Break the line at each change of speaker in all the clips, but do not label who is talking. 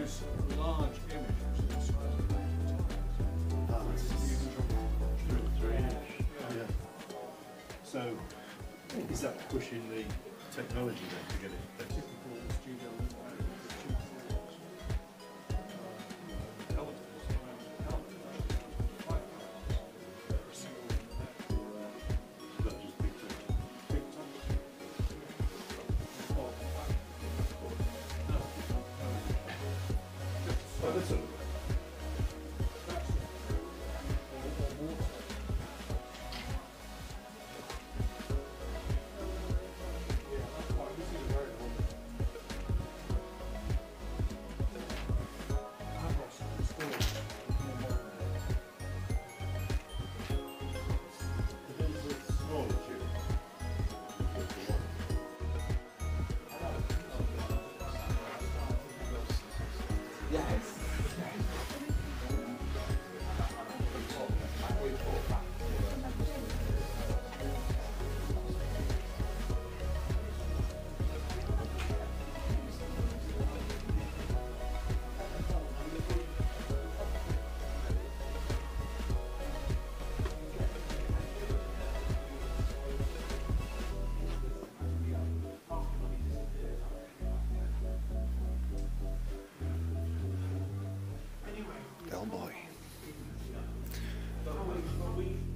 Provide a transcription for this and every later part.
got
to produce large images of the size of
Yeah. So, is that pushing the technology then to get it?
week.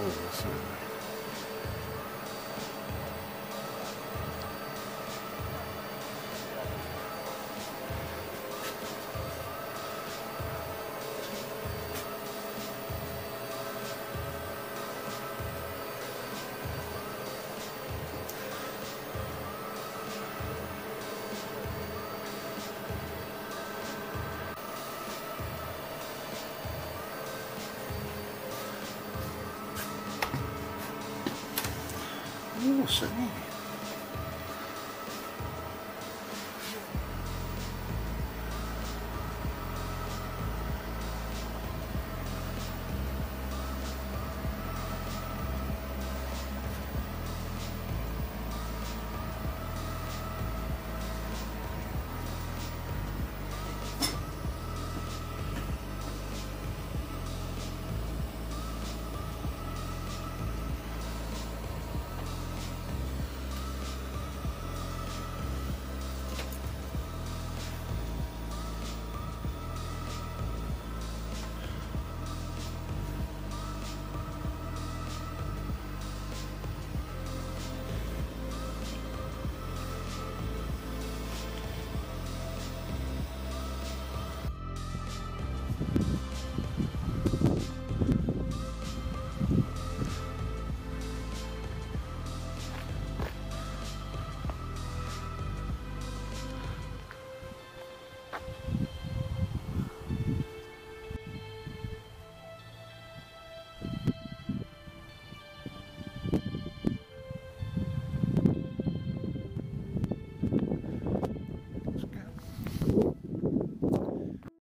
そう
ですね。对